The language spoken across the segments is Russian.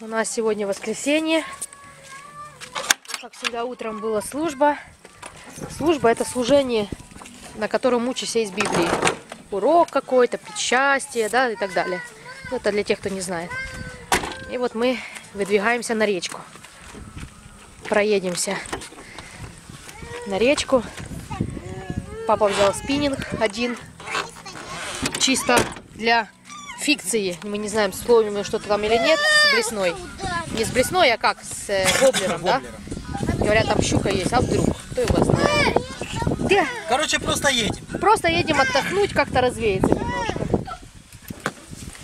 У нас сегодня воскресенье. Как всегда, утром была служба. Служба – это служение, на котором учишься из Библии. Урок какой-то, причастие, да, и так далее. Ну, Это для тех, кто не знает. И вот мы выдвигаемся на речку. Проедемся на речку. Папа взял спиннинг один. Чисто для фикции. Мы не знаем, словим мы что-то там или нет, с блесной. Не с блесной, а как? С э, воблером, да? Говорят, там щука есть, а вдруг? Кто его знает? Где? Короче, просто едем. Просто едем отдохнуть, как-то развеяться немножко.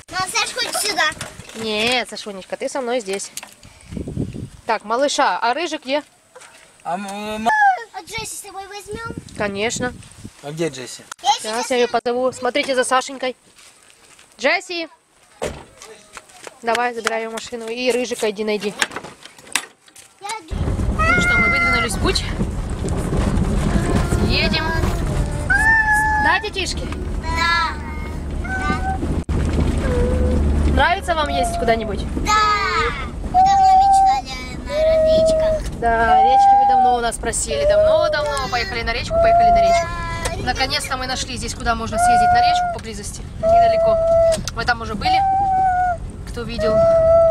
Ну, Саш, хоть сюда. Нет, Сашунечка, ты со мной здесь. Так, малыша, а рыжик где? А, А Джесси с тобой возьмем? Конечно. а где Джесси? Я Сейчас я ее позову. Смотрите за Сашенькой. Джесси! Давай, забирай ее машину. И рыжика иди найди. Ну что, мы выдвинулись в путь. Едем. Да, детишки? Да. Нравится вам ездить куда-нибудь? Да. Мы давно мечтали на речках. Да, речки вы давно у нас просили. Давно-давно поехали на речку, поехали на речку. Наконец-то мы нашли здесь, куда можно съездить на речку поблизости. Недалеко. Мы там уже были. Кто видел?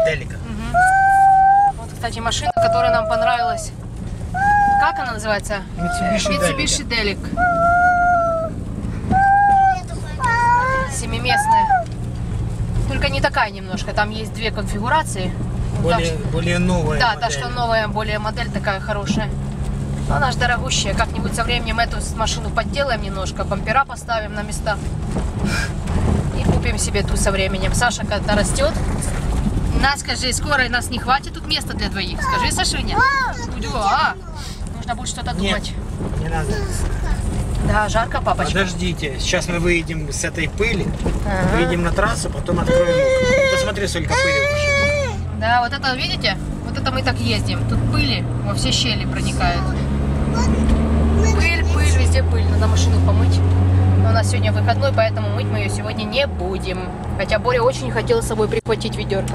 Делика. Вот, кстати, машина, которая нам понравилась. Как она называется? Mitsubishi Mitsubishi Delic. Семиместная. Только не такая немножко. Там есть две конфигурации. Ну, там Более, более новая Да, модель. та, что новая, более модель такая хорошая. Но она же дорогущая. Как-нибудь со временем эту машину подделаем немножко, бампера поставим на места. И купим себе ту со временем. Саша когда растет. Нас, скажи, скоро нас не хватит тут места для двоих. Скажи, Сашуня. Да. Нужно будет что-то Нет. думать. Не надо. Да, жарко, папочка. Подождите, сейчас мы выедем с этой пыли, Ага. выедем на трассу, потом откроем. Посмотри, сколько пыли в машине. Да, вот это, видите? Вот это мы так ездим. Тут пыли во все щели проникает. Пыль, пыль, везде пыль. Надо машину помыть. Но у нас сегодня выходной, поэтому мыть мы ее сегодня не будем. Хотя Боря очень хотел с собой прихватить ведерко.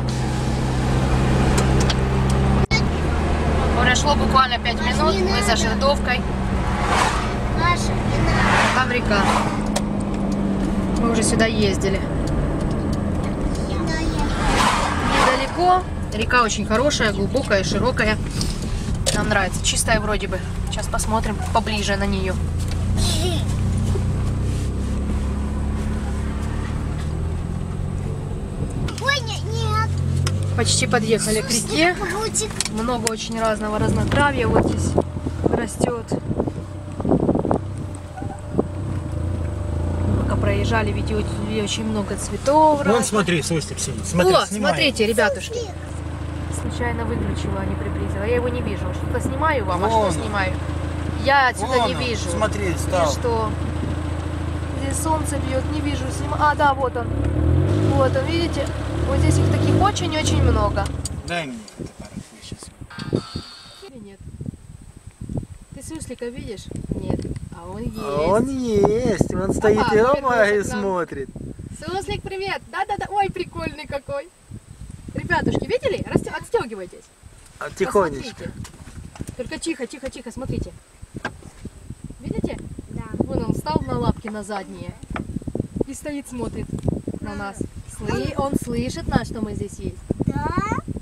Прошло буквально 5 минут. Мы за Жердовкой. Маша. Там река. Мы уже сюда ездили. Недалеко. Река очень хорошая, глубокая, широкая. Нам нравится. Чистая вроде бы. Сейчас посмотрим поближе на нее. Почти подъехали к реке. Много очень разного разнотравья вот здесь растет. Пока проезжали, видите, очень- много цветов. Вон, разных. смотри, Состик сидит. Смотри, О, снимай. смотрите, ребятушки. Случайно выключила, а не приблизила. Я его не вижу. Что-то снимаю вам, а Вон что он. снимаю? Я отсюда Вон не он, вижу. Смотри, И стал. что? Здесь солнце бьет, не вижу. Снима... А, да, вот он. Вот он, видите? Вот здесь их таких очень-очень много. Дай мне сейчас. Или нет? Ты суслика видишь? Нет. А он есть. А он есть, он стоит Опа, и опа, и смотрит. Суслик, привет! Да-да-да, ой, прикольный какой. Ребятушки, видели? Расте- Отстегивайтесь. А, Тихонечко. Посмотрите. Только тихо, тихо, тихо, смотрите. Видите? Да. Вон он встал на лапки на задние и стоит, смотрит на нас. Сли- Он слышит нас, что мы здесь есть. Да?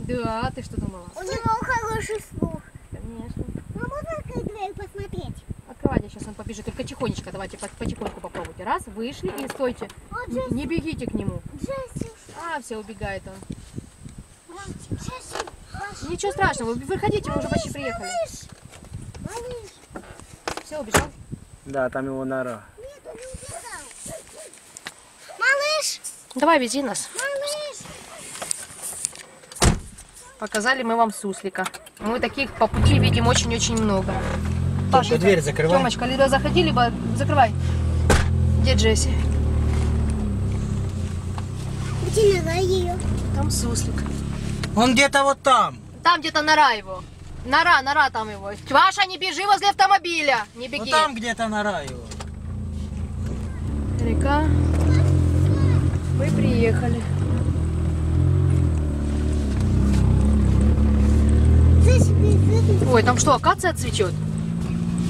Да, ты что думала? У него хороший слух. Конечно. Ну, можно открыть дверь посмотреть? Открывайте, сейчас он побежит. Только тихонечко, давайте по- потихоньку попробуйте. Раз, вышли и стойте. Джесси. не бегите к нему. Джесси. А, все, убегает он. Джесси. Ничего страшного, вы выходите, мы уже почти приехали. Малыш. Малыш. Все, убежал. Да, там его нора. Нет, он не убежал. Малыш. Давай, вези нас. Малыш. Показали мы вам суслика. Мы таких по пути видим очень-очень много. Паша, дверь закрывай. Тёмочка, либо заходи, либо закрывай. Где Джесси? Где ее? Там суслик. Он где-то вот там. Там где-то нора его. Нора, нора там его. Ваша, не бежи возле автомобиля. Не Ну беги. там где-то нора его. Река. Мы приехали. Ой, там что, акация цветет?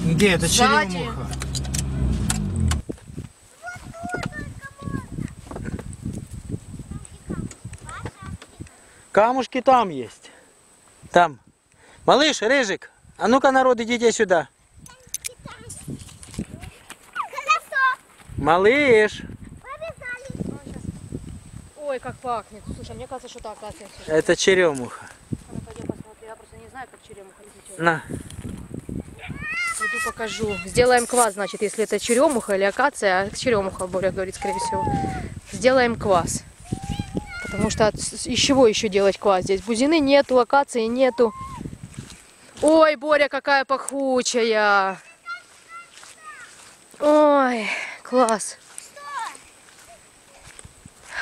Где это черемуха? Камушки там есть. Там. Малыш, Рыжик, а ну-ка, народ, идите сюда. Малыш. Ой, как пахнет. Слушай, мне кажется, что это акация. это черемуха. Ну, пойдем посмотрим. Я просто не знаю, как черемуха цветет. На. Пойду покажу. Сделаем квас, значит, если это черемуха или акация. А черемуха, Боря говорит, скорее всего. Сделаем квас. Потому что от- из чего еще делать квас? Здесь бузины нету, акации нету. Ой, Боря, какая пахучая. Ой, класс.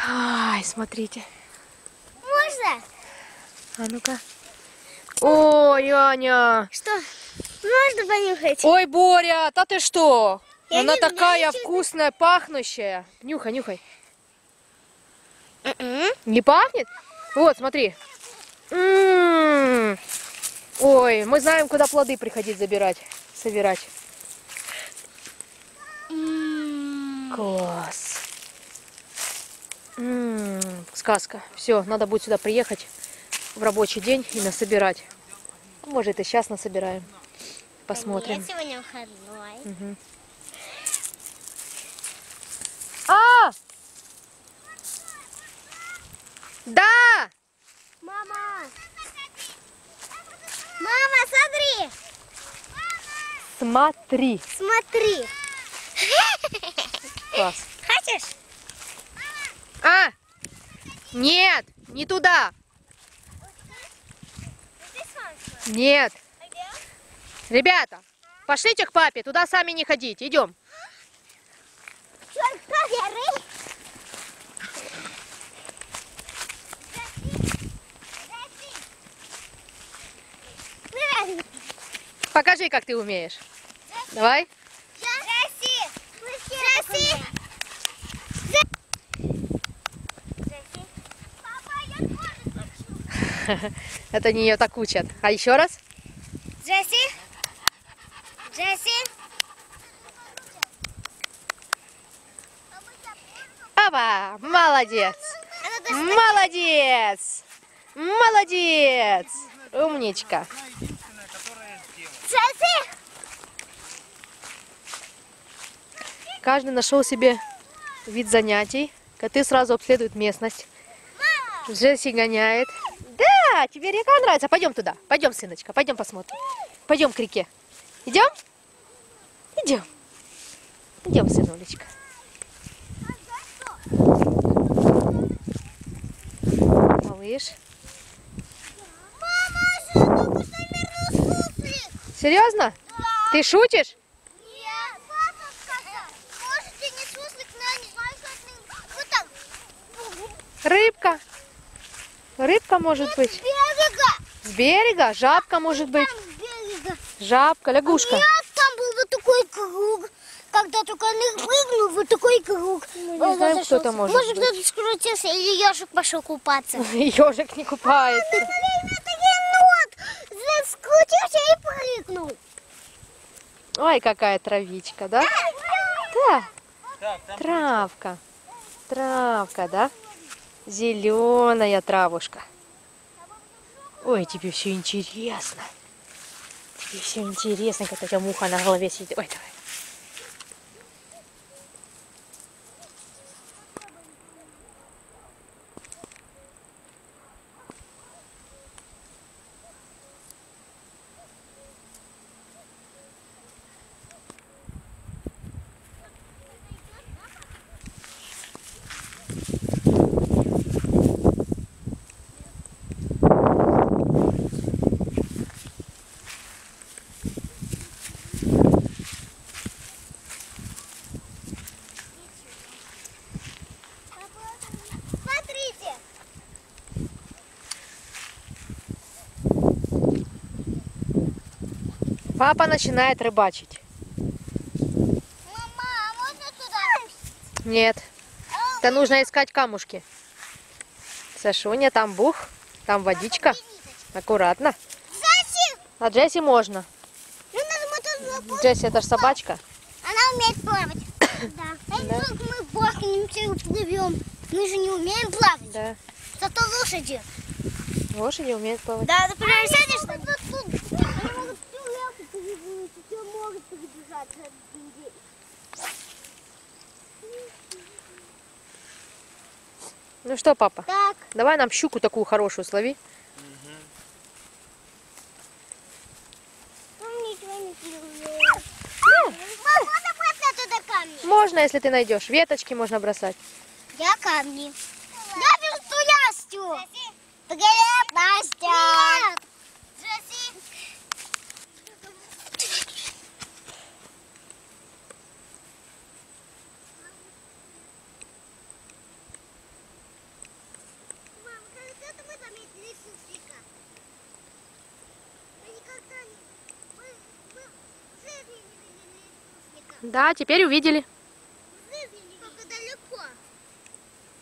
Ай, смотрите. Можно? А ну-ка. Ой, Аня. Что? Можно понюхать? Ой, Боря, да ты что? Я Она не такая вкусная, пахнущая. Нюхай, нюхай. М-м. Не пахнет? Вот, смотри. М. Ой, мы знаем, куда плоды приходить забирать, собирать. М. Класс. М, Сказка. Все, надо будет сюда приехать в рабочий день и насобирать. Может, и сейчас насобираем. Посмотрим. Сегодня выходной. Да! Мама! Мама, смотри! Смотри. Смотри! Класс. Хочешь? А! Нет, не туда. Нет. Ребята, пошлите к папе, туда сами не ходите. Идем. Только Покажи, как ты умеешь. Давай. Папа, я тоже хочу. Это не ее так учат. А еще раз. Джесси? Джесси? Опа! Молодец! Молодец! Молодец! Умничка. Каждый нашел себе вид занятий. Коты сразу обследуют местность. Джесси гоняет. Да, тебе река нравится. Пойдем туда. Пойдем, сыночка. Пойдем посмотрим. Пойдем к реке. Идем? Идем. Идем, сынулечка. Малыш. Мама, что только что мирный Серьезно? Ты шутишь? Нет. Папа сказал, может и не суслик, но я не знаю, что это. Вот так. Рыбка. Рыбка может быть. Берега. С берега. Жабка может быть. С берега. Жабка, лягушка. Нет, там был вот такой круг. Когда только он прыгнул, вот такой круг. Мы не знаем, кто это может Может, кто-то скрутился или ежик пошел купаться. Ежик не купается. Блин, это енот! Скрутился прыгнул. Ой, какая травичка, да? Да. Травка. Травка, да? Зеленая травушка. Ой, тебе все интересно. Тебе все интересно, как у тебя муха на голове сидит. Ой, давай. Смотрите. Папа начинает рыбачить. Мама, а можно туда? Нет. Это нужно искать камушки. Сашуня, там бух, там водичка. Аккуратно. Зайчик! А Джесси можно. Ну. Джесси это ж собачка. Она умеет плавать. Да. А если вдруг мы бахнемся и уплывем? Мы же не умеем плавать. Да. Зато лошади. Лошади умеют плавать. Да, например, сядешь. Они могут перебежать за людей. Ну что, папа, Так, давай нам щуку такую хорошую слови. плывет. Мам, можно бросать туда камни? Можно, если ты найдешь. Веточки можно бросать. Я камни. Я беру Настю. Привет, Настя. Привет. Джесси. Мам, кажется, это мы заметили суслика. Мы никогда не... Мы, мы в жизни не видели суслика. Да, теперь увидели.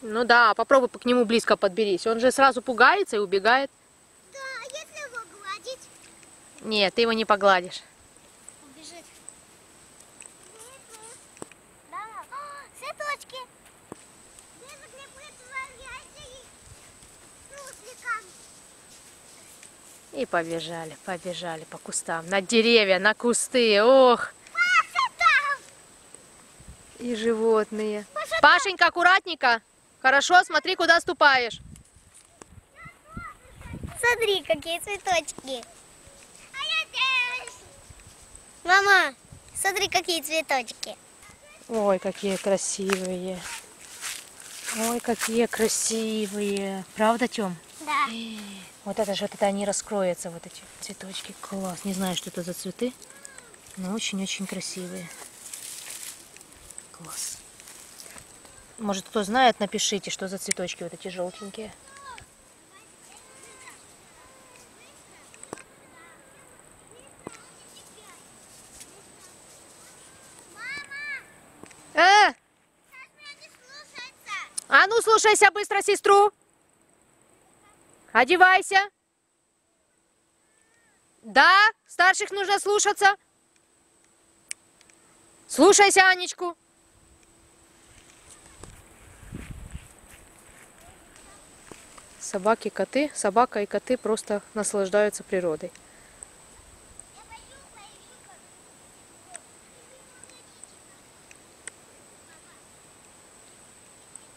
Ну да, попробуй к нему близко подберись. Он же сразу пугается и убегает. Да, если его гладить? Нет, ты его не погладишь. Убежит. Да. О, цветочки. И побежали, побежали по кустам. На деревья, на кусты. Ох. И животные. Пашенька, аккуратненько. Хорошо, смотри, куда ступаешь. Смотри, какие цветочки. А я здесь. Мама, смотри, какие цветочки. Ой, какие красивые. Ой, какие красивые. Правда, Тём? Да. Вот это же, вот это они раскроются, вот эти цветочки. Класс. Не знаю, что это за цветы, но очень-очень красивые. Класс. Может, кто знает, напишите, что за цветочки вот эти желтенькие. Слушается. а ну слушайся быстро сестру. Одевайся. Да, старших нужно слушаться. Слушайся Анечку. Собаки, коты, собака и коты просто наслаждаются природой.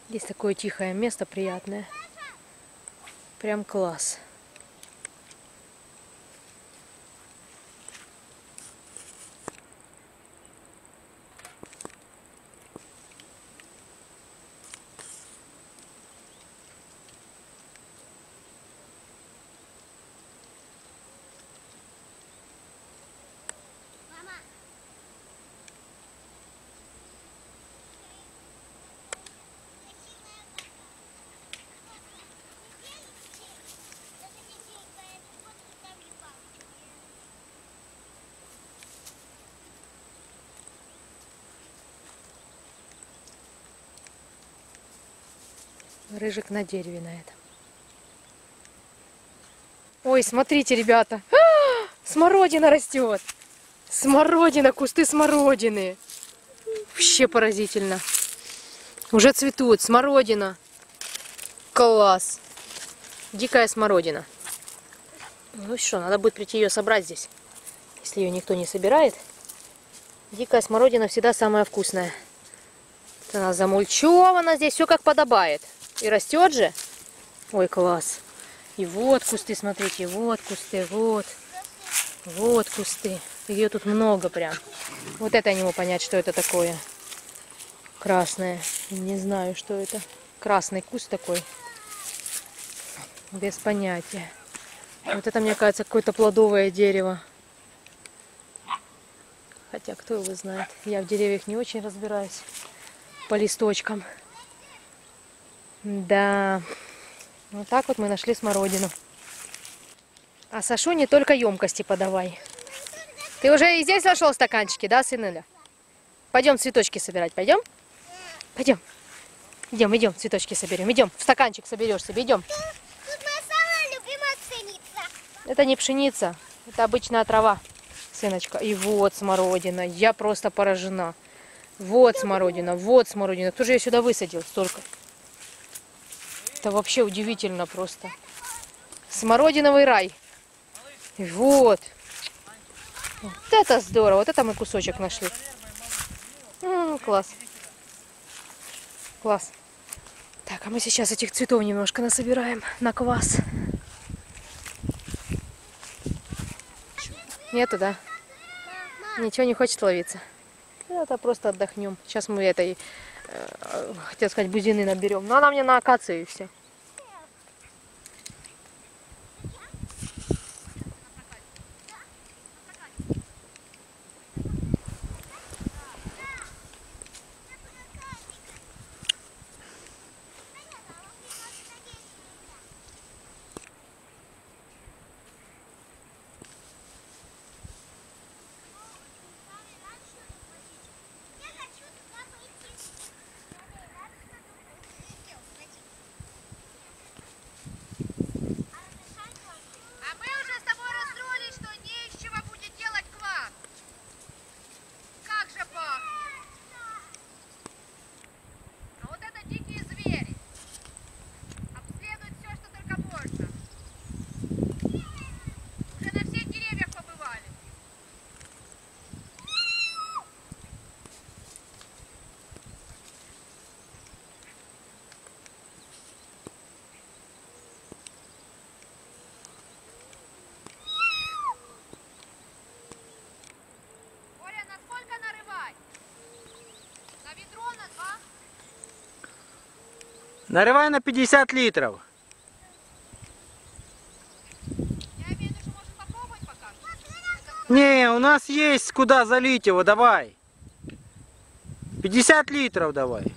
Здесь такое тихое место, приятное. Прям класс. Рыжик на дереве на этом. Ой, смотрите, ребята. А, Смородина растет. Смородина, кусты смородины. Вообще поразительно. Уже цветут. Смородина. Класс. Дикая смородина. Ну что, надо будет прийти ее собрать здесь. Если ее никто не собирает. Дикая смородина всегда самая вкусная. Она замульчевана здесь, все как подобает. И растет же. Ой, класс. И вот кусты, смотрите, вот кусты, вот. Вот кусты. Ее тут много прям. Вот это я не могу понять, что это такое. Красное. Не знаю, что это. Красный куст такой. Без понятия. Вот это, мне кажется, какое-то плодовое дерево. Хотя, кто его знает. Я в деревьях не очень разбираюсь. По листочкам. Да. Вот так вот мы нашли смородину. А Сашуне только емкости подавай. Ты уже и здесь нашел стаканчики, да, сынуля? Пойдем цветочки собирать, пойдем? Пойдем. Идем, идем, цветочки соберем. Идем, в стаканчик соберешь себе, идем. Тут моя самая любимая пшеница. Это не пшеница, Это обычная трава, сыночка. И вот смородина. Я просто поражена. Вот смородина, вот смородина. Кто же ее сюда высадил столько? Это вообще удивительно просто. Смородиновый рай. Вот. Вот это здорово. Вот это мы кусочек нашли. М, класс. Класс. Так, а мы сейчас этих цветов немножко насобираем на квас. Нету, да? Ничего не хочет ловиться. Это просто отдохнем. Сейчас мы этой, хотел сказать, бузины наберем. Но она мне на акацию и все. А мы уже с тобой расстроились, что не из чего будет делать квас. Как же пахнет. А вот это дикие звери. Обследуют все, что только можно. Уже на всех деревьях побывали. Боря, на сколько нарывать? На ведро, на два? Нарывай на 50 литров. Я имею в виду, что может попробовать пока что? Не, у нас есть куда залить его, давай. 50 литров давай. 50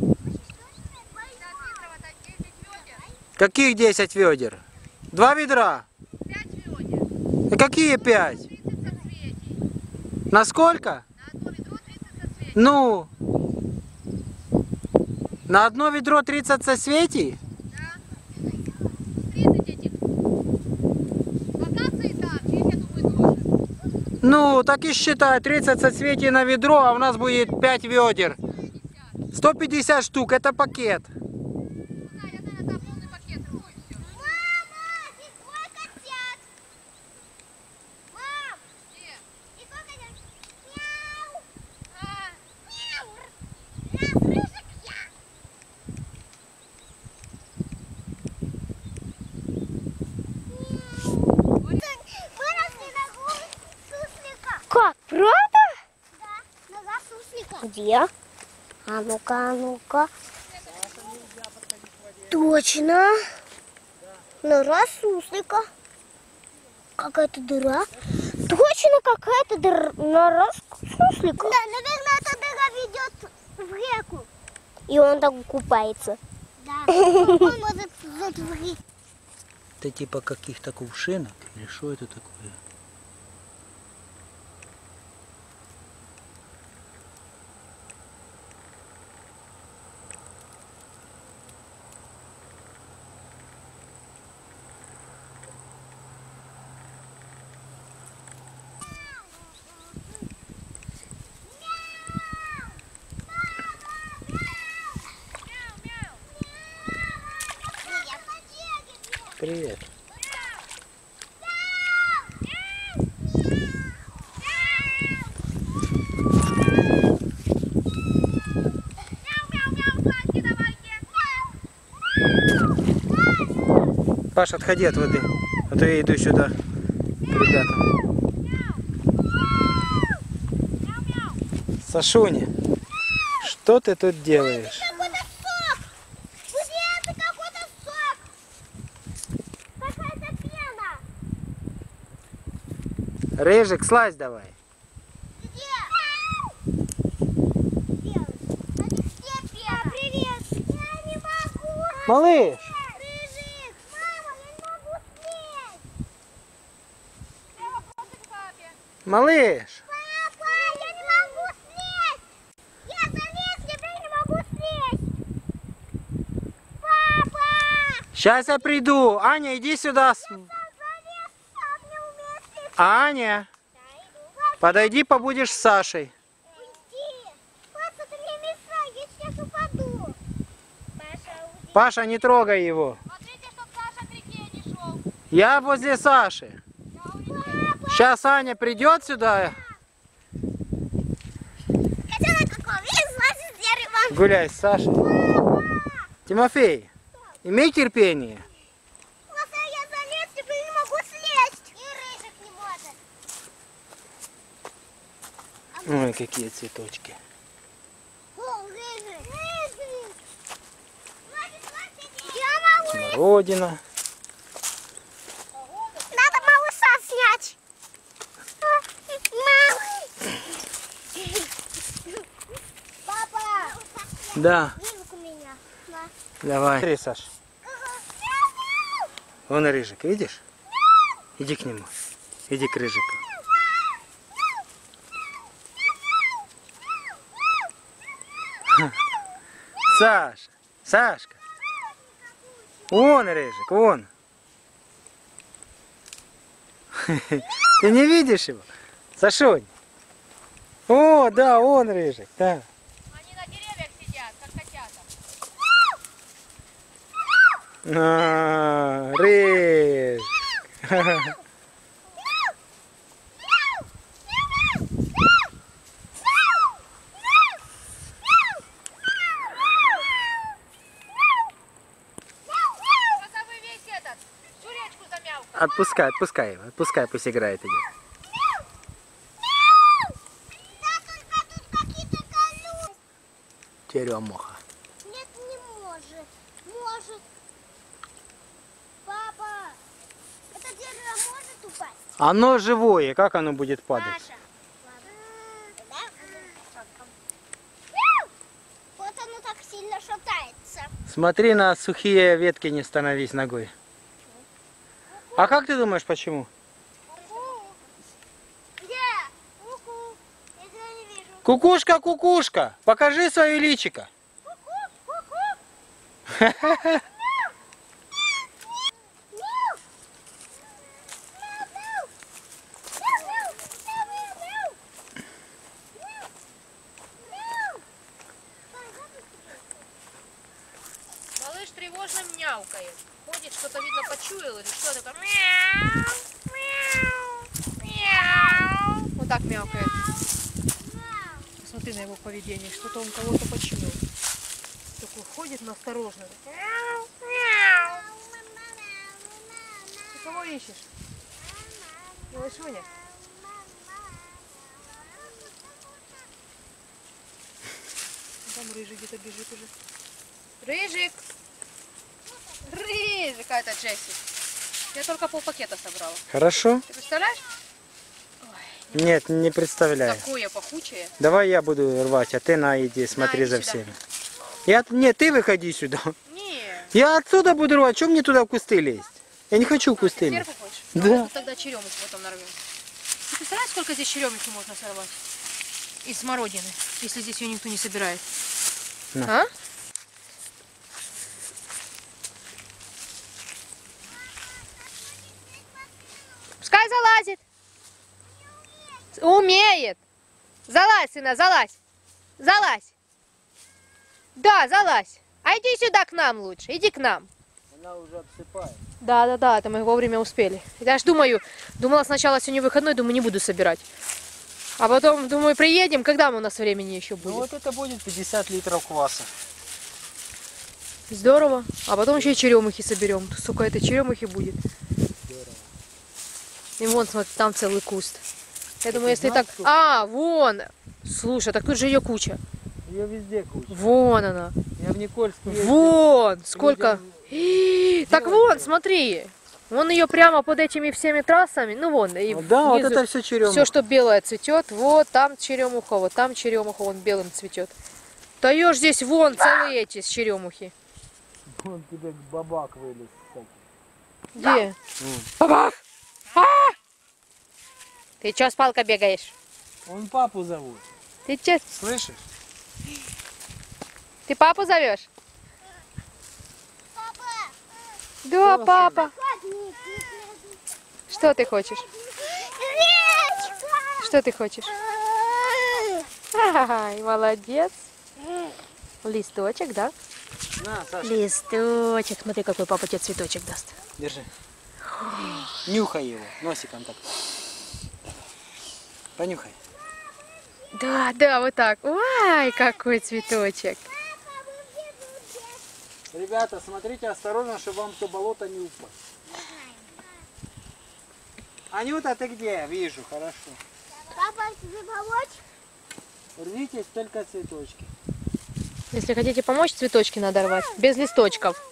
литров, это 10 ведер. Каких 10 ведер? Два ведра. 5 ведер. А какие 5? 30 соцветий. На сколько? На одно ведро 30 соцветий. Ну, на одно ведро 30 соцветий? Да. 30 этих. Так, здесь, я думаю, тоже. Ну, так и считай, 30 соцветий на ведро, а у нас будет 5 ведер. 150 штук, это пакет. Ну да, я, наверное, дам полный пакет, рву и все. Мама, и сколько котят? Мам, Где? и сколько котят? Мяу, А, мяу. Раз, рыжик, я. Выросли ногу суслика. Как, правда? Да, нога Где? А ну-ка, а ну-ка. Точно. Нора суслика. Какая-то дыра. Точно какая-то дыра. Нора суслика. Да, наверное, эта дыра ведет в реку. И он так купается. Да, он может взять в реку. Это типа каких-то кувшинок? Или что это такое? Привет. Паш, отходи от воды. А то я иду сюда. к Ребятам. Сашуня, что ты тут делаешь? Какой-то сок! Где это какой-то сок? Какая-то пена. Рыжик, слазь давай. Я! Малыш, Рыжик! Я малыш. Папа, я не могу слезть! Я залез, теперь не могу слезть! Папа! Сейчас я приду. Аня, иди сюда. с- Сам залез, сам не умеет Аня, подойди, побудешь с Сашей. Паша, не трогай его. Я возле Саши. Сейчас Аня придет сюда, гуляй с Сашей. Тимофей, имей терпение. Просто я залез, теперь не могу слезть. И рыжик не может. Ой, какие цветочки. Смородина. Надо малыша снять. Мам. Папа, Да, давай. Смотри, Саш. Вон рыжик, видишь? Иди к нему. Иди к рыжику. Саша, Сашка. Вон рыжик, вон. Ты не видишь его? Сашонь. О, да, он рыжик, да. Они на деревьях сидят, как котята. А, рыжик. Пока вы весь этот, всю речку замял. Отпускай, отпускай его, отпускай, пусть играет идет. Черемуха. Нет, не может. Может. Папа, это дерево может упасть? Оно живое, как оно будет падать? Паша. Вот оно так сильно шатается. Смотри на сухие ветки, не становись ногой. А как ты думаешь, почему? Где? Ку-ку. Я тебя не вижу. Кукушка, кукушка, покажи свое личико. Малыш тревожно мяукает. Ходит, что-то видно почуял или что такое. Мяу, мяу, мяу. Вот так мяукает. Смотри на его поведение, что-то он кого-то почуял. Такой ходит насторожно. Мяу, мяу. Ты кого ищешь? Малышуня? Там рыжий где-то бежит уже. Рыжик! Рыжик, а это Джесси. Я только полпакета собрала. Хорошо? Ты представляешь? Нет, не представляю. Такое пахучее. Давай я буду рвать, а ты на иди, смотри иди за сюда. всеми. Я... Нет, ты выходи сюда. Не. Я отсюда буду рвать, чем мне туда в кусты лезть? Я не хочу в кусты лезть. Да. Тут тогда черемуху потом нарвем. Ты представляешь, сколько здесь черемухи можно сорвать? И смородины, если здесь ее никто не собирает. На. А? Пускай залазит. Умеет. Залазь, сына, залазь. Залазь. Да, залазь. А иди сюда к нам лучше. Иди к нам. Она уже обсыпает. Да, да, да, это мы вовремя успели. Я ж думаю, думала сначала сегодня выходной, думаю, не буду собирать. А потом, думаю, приедем, когда у нас времени еще Ну будет. вот это будет 50 литров кваса. Здорово. А потом еще и черемухи соберем. Сука, это черемухи будет. И вон, смотри, там целый куст. Я думаю, если так... А, вон! Слушай, так тут же ее куча. Ее везде куча. Вон она. Я в Никольске ездил. Вон! Сколько... Так вон, смотри. Вон ее прямо под этими всеми трассами. Ну вон, и Ну Да, вот внизу. это все черемуха. Все, что белое цветет, вот там черемуха, вот там черемуха, вон белым цветет. Даешь здесь вон целые эти с черемухи. Вон тебе бабак вылез. кстати. Где? Бабах! А! Ты чё с палкой бегаешь? Он папу зовут. Ты че? Слышишь? Ты папу зовешь? Папа, Да, папа. возьми, Что ты хочешь? ты Что ты хочешь? Ай, молодец. Листочек, да? На, Саша, Листочек. Смотри, какой папа тебе цветочек даст. держи. Нюхай его, носиком так. Понюхай. Да, да, вот так. Ай, какой цветочек. Ребята, смотрите осторожно, чтобы вам то болото не упасть. Анюта, ты где? Вижу, хорошо. Папа, тебе помочь? Рвитесь только цветочки. Если хотите помочь, цветочки надо рвать. Без листочков.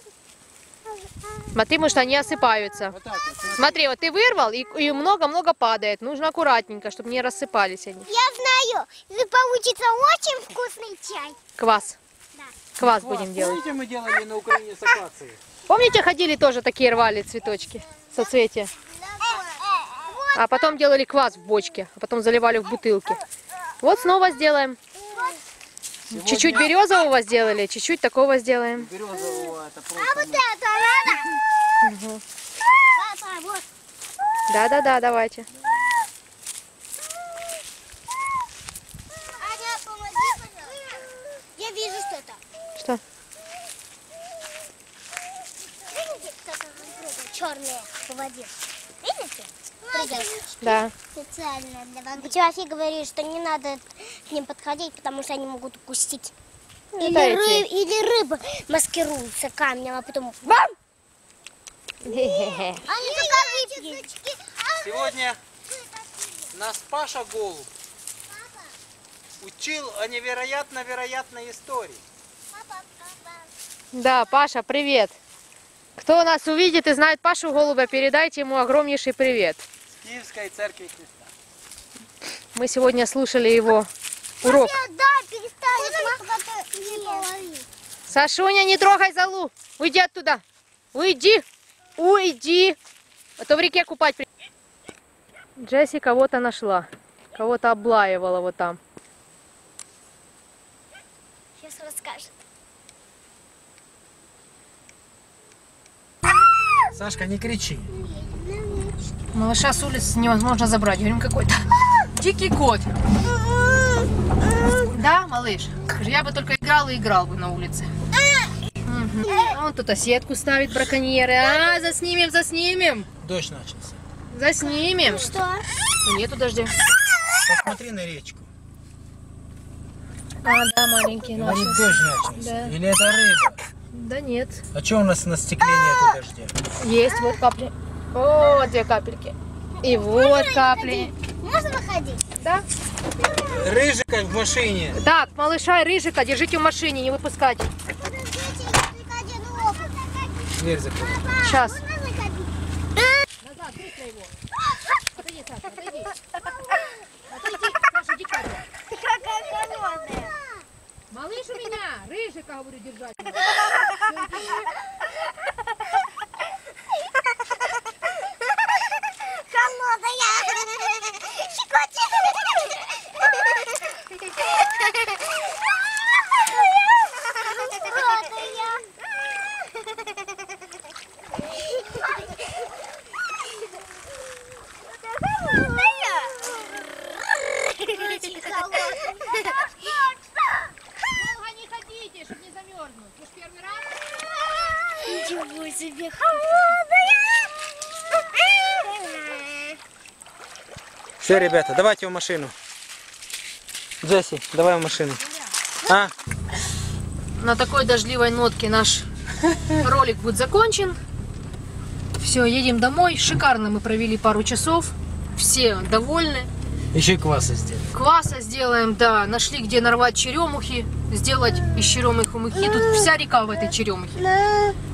Смотри, потому что они осыпаются. Вот так вот. смотри. Смотри, вот ты вырвал, и много-много падает. Нужно аккуратненько, чтобы не рассыпались они. Я знаю, и получится очень вкусный чай. Квас. Да. Квас Класс. будем делать. Помните, мы делали на Украине с акацией? Помните, ходили тоже такие рвали цветочки, соцветия? А потом делали квас в бочке, а потом заливали в бутылки. Вот снова сделаем. Чуть-чуть березового сделали, чуть-чуть такого сделаем. Березового, это просто... А вот это надо? Папа, вот. Да-да-да, давайте. Аня, помоги, пожалуйста. Я вижу что-то. Что? Видите, как черное в воде? Видите? Да. Специально для воды. Тимофей говорит, что не надо к ним подходить, потому что они могут укусить. Или, Это эти. ры- или рыбы маскируются камнем, а потом бам! Они только выпьют. Сегодня нас Паша Голуб учил о невероятно-вероятной истории. Да, Паша, привет. Кто нас увидит и знает Пашу Голубя, передайте ему огромнейший привет. С Киевской церкви Христа. Мы сегодня слушали его урок. Сашуня, не трогай залу. Уйди оттуда. Уйди. Уйди. А то в реке купать. при- Джесси кого-то нашла. Кого-то облаивала вот там. Сейчас расскажет. Сашка, не кричи. Малыша с улицы невозможно забрать. Говорим, какой-то дикий кот. Да, малыш? Я бы только играл и играл бы на улице. Он тут сетку ставит браконьеры. А, заснимем, заснимем. Дождь начался. Заснимем. Что? Ну, Нету дождя. Посмотри на речку. А, да, маленький наш. Говорит, дождь начался. Да. Или это рыба? Да нет. А что у нас на стекле нету дождя? Есть вот капли. О, две капельки. И вот капли. Можно выходить? Да? Рыжика в машине. Так, малыша и рыжика держите в машине, не выпускать. Дверь закрой. Сейчас. Назад, быстро его. Отойди, Саша, отойди. Отойди, Саша, иди ко мне. Какая холодная. Малыш у меня, рыжика, говорю, держать. Холодная. Долго не ходите, чтобы не замерзнуть. Вы ж первый раз? Ничего себе Все, ребята, давайте в машину. Джесси, давай в машину. А? На такой дождливой нотке наш ролик будет закончен. Все, едем домой. Шикарно мы провели пару часов. Все довольны. Еще и кваса сделай. Кваса сделаем, да. Нашли, где нарвать черемухи. Сделать из черемухи мухи. Тут вся река в этой черемухе.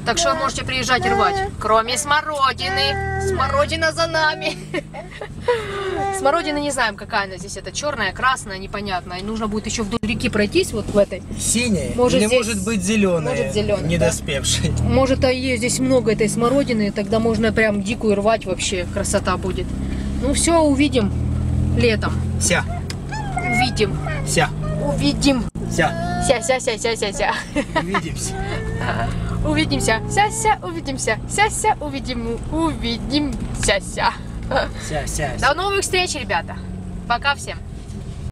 Так что вы можете приезжать и рвать. Кроме смородины. Смородина за нами. Смородины не знаем, какая она здесь. Это черная, красная, непонятная. И нужно будет еще вдоль реки пройтись вот в этой. Синяя Может, или здесь- может быть зеленая? может, зелёная, Недоспевшая. Может, а есть здесь много этой смородины, тогда можно прям дикую рвать вообще. Красота будет. Ну все, увидим летом. Ся, Увидим. ся, Увидим. ся. Ся-ся-ся-ся-ся-ся. Увидимся. Увидимся. Ся-ся, увидимся. Ся-ся, увидим. Увидимся. Ся. Ся, ся, ся. До новых встреч, ребята. Пока всем.